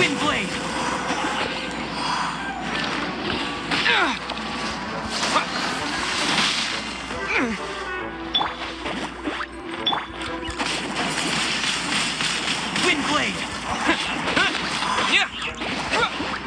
wind blade! Twin blade! Yeah!